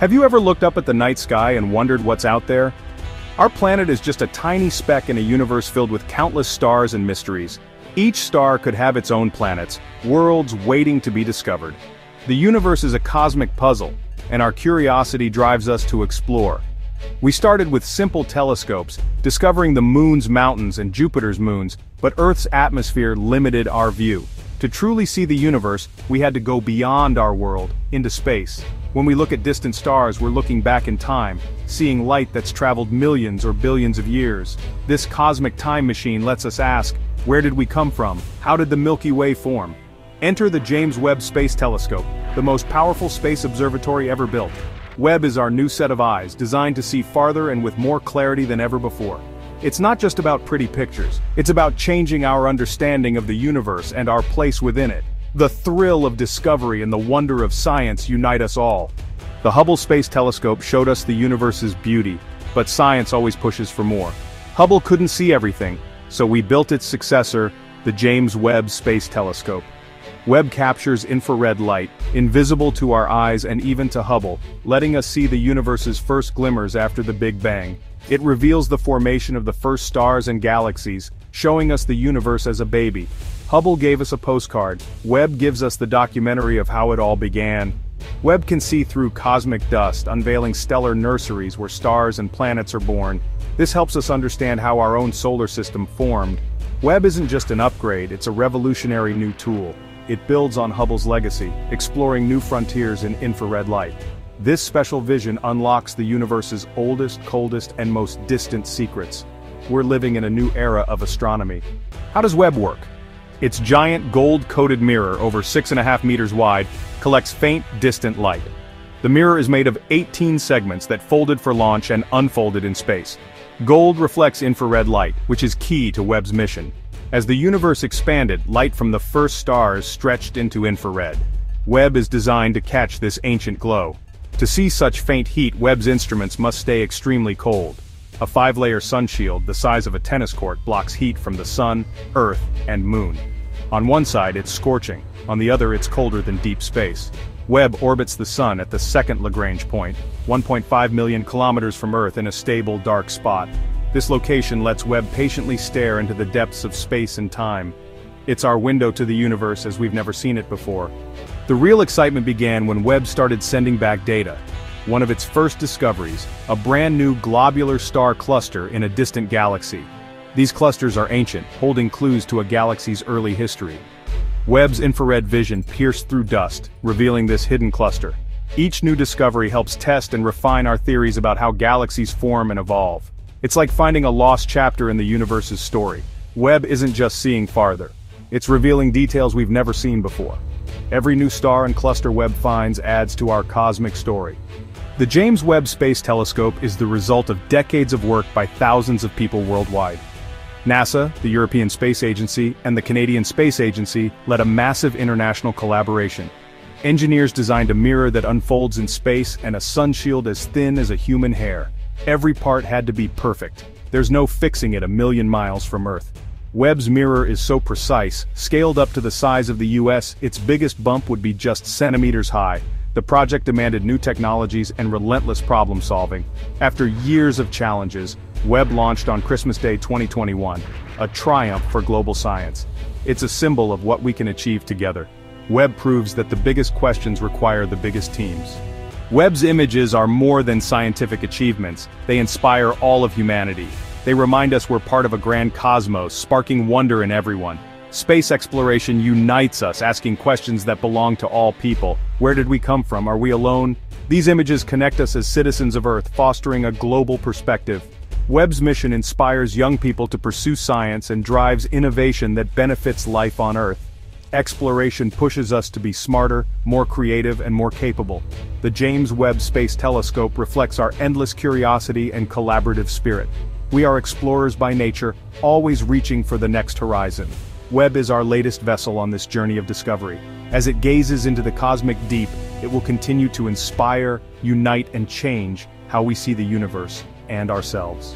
Have you ever looked up at the night sky and wondered what's out there? Our planet is just a tiny speck in a universe filled with countless stars and mysteries. Each star could have its own planets, worlds waiting to be discovered. The universe is a cosmic puzzle, and our curiosity drives us to explore. We started with simple telescopes, discovering the moon's mountains and Jupiter's moons, but Earth's atmosphere limited our view. To truly see the universe, we had to go beyond our world, into space. When we look at distant stars we're looking back in time, seeing light that's traveled millions or billions of years. This cosmic time machine lets us ask, where did we come from? How did the Milky Way form? Enter the James Webb Space Telescope, the most powerful space observatory ever built. Webb is our new set of eyes, designed to see farther and with more clarity than ever before. It's not just about pretty pictures, it's about changing our understanding of the universe and our place within it. The thrill of discovery and the wonder of science unite us all. The Hubble Space Telescope showed us the universe's beauty, but science always pushes for more. Hubble couldn't see everything, so we built its successor, the James Webb Space Telescope. Webb captures infrared light, invisible to our eyes and even to Hubble, letting us see the universe's first glimmers after the Big Bang. It reveals the formation of the first stars and galaxies, showing us the universe as a baby, Hubble gave us a postcard, Webb gives us the documentary of how it all began. Webb can see through cosmic dust, unveiling stellar nurseries where stars and planets are born. This helps us understand how our own solar system formed. Webb isn't just an upgrade, it's a revolutionary new tool. It builds on Hubble's legacy, exploring new frontiers in infrared light. This special vision unlocks the universe's oldest, coldest, and most distant secrets. We're living in a new era of astronomy. How does Webb work? Its giant gold-coated mirror, over 6.5 meters wide, collects faint, distant light. The mirror is made of 18 segments that folded for launch and unfolded in space. Gold reflects infrared light, which is key to Webb's mission. As the universe expanded, light from the first stars stretched into infrared. Webb is designed to catch this ancient glow. To see such faint heat Webb's instruments must stay extremely cold. A five-layer sun shield the size of a tennis court blocks heat from the sun, earth, and moon. On one side it's scorching, on the other it's colder than deep space. Webb orbits the sun at the second Lagrange point, 1.5 million kilometers from Earth in a stable dark spot. This location lets Webb patiently stare into the depths of space and time. It's our window to the universe as we've never seen it before. The real excitement began when Webb started sending back data, one of its first discoveries, a brand new globular star cluster in a distant galaxy. These clusters are ancient, holding clues to a galaxy's early history. Webb's infrared vision pierced through dust, revealing this hidden cluster. Each new discovery helps test and refine our theories about how galaxies form and evolve. It's like finding a lost chapter in the universe's story. Webb isn't just seeing farther. It's revealing details we've never seen before. Every new star and cluster Webb finds adds to our cosmic story. The James Webb Space Telescope is the result of decades of work by thousands of people worldwide. NASA, the European Space Agency, and the Canadian Space Agency led a massive international collaboration. Engineers designed a mirror that unfolds in space and a sunshield as thin as a human hair. Every part had to be perfect. There's no fixing it a million miles from Earth. Webb's mirror is so precise, scaled up to the size of the US, its biggest bump would be just centimeters high, the project demanded new technologies and relentless problem solving. After years of challenges, Webb launched on Christmas Day 2021, a triumph for global science. It's a symbol of what we can achieve together. Webb proves that the biggest questions require the biggest teams. Webb's images are more than scientific achievements, they inspire all of humanity. They remind us we're part of a grand cosmos, sparking wonder in everyone. Space exploration unites us, asking questions that belong to all people. Where did we come from? Are we alone? These images connect us as citizens of Earth, fostering a global perspective. Webb's mission inspires young people to pursue science and drives innovation that benefits life on Earth. Exploration pushes us to be smarter, more creative, and more capable. The James Webb Space Telescope reflects our endless curiosity and collaborative spirit. We are explorers by nature, always reaching for the next horizon. Webb is our latest vessel on this journey of discovery. As it gazes into the cosmic deep, it will continue to inspire, unite and change how we see the universe and ourselves.